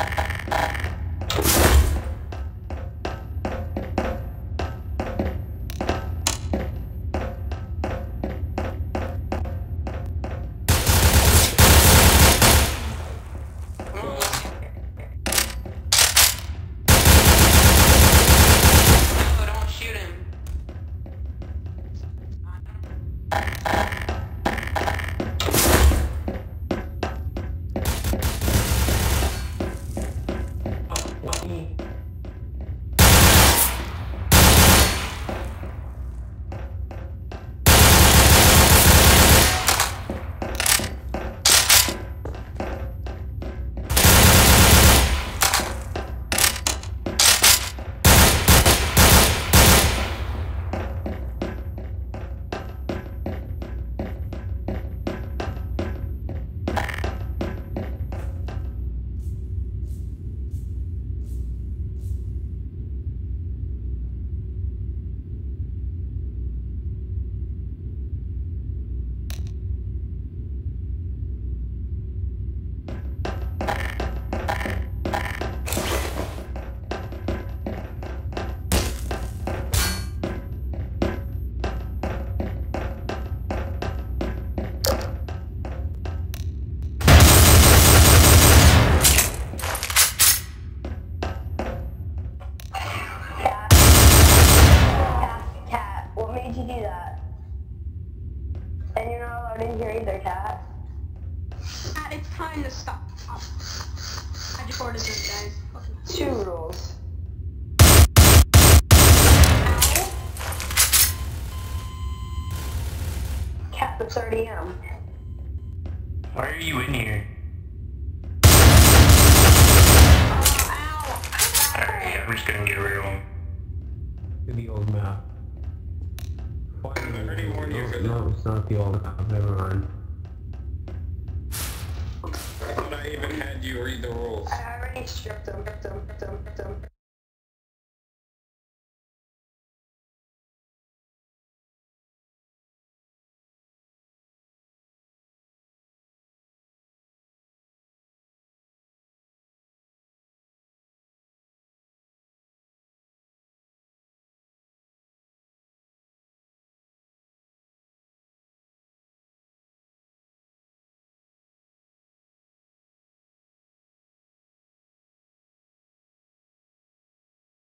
No, don't that? And you're not allowed in here either, Cat. Cat, it's time to stop. I just ordered this, guys. Two rules. Cat it's 30M. Why are you in here? Oh. Alright, I'm just gonna get rid of him. to the old map. Already warned you no, it's not the old map. Never mind. I thought I even had you read the rules. I already stripped him, stripped him, stripped him, stripped him.